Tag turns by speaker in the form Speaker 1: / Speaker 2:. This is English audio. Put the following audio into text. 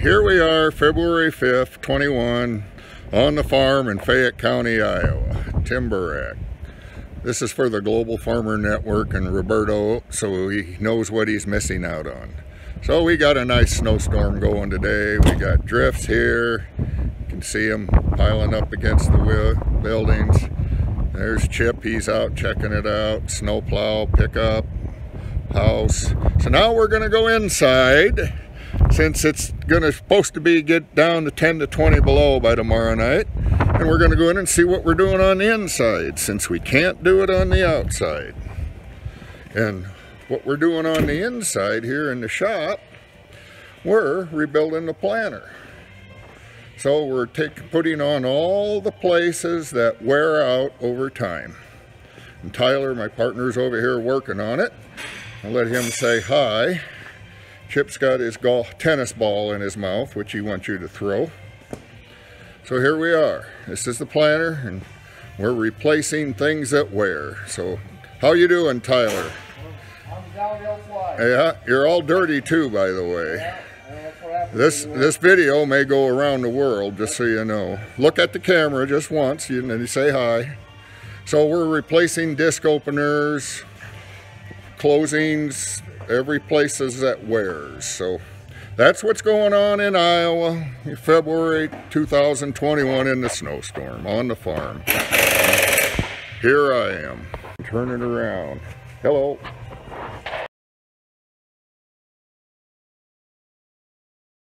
Speaker 1: here we are, February 5th, 21, on the farm in Fayette County, Iowa, Tim Burrack. This is for the Global Farmer Network and Roberto, so he knows what he's missing out on. So we got a nice snowstorm going today. We got drifts here. You can see them piling up against the buildings. There's Chip, he's out checking it out. Snowplow, pickup, house. So now we're gonna go inside since it's gonna supposed to be get down to 10 to 20 below by tomorrow night. And we're gonna go in and see what we're doing on the inside since we can't do it on the outside. And what we're doing on the inside here in the shop we're rebuilding the planter. So we're take, putting on all the places that wear out over time. And Tyler my partner's over here working on it. I'll let him say hi Chip's got his golf tennis ball in his mouth, which he wants you to throw. So here we are. This is the planter, and we're replacing things that wear. So how you doing, Tyler?
Speaker 2: I'm downhill fly.
Speaker 1: Yeah, you're all dirty too, by the way.
Speaker 2: Yeah,
Speaker 1: this this video may go around the world, just so you know. Look at the camera just once, and then you say hi. So we're replacing disc openers, closings, every place that wears. So that's what's going on in Iowa, February 2021 in the snowstorm on the farm. Here I am, turning around. Hello.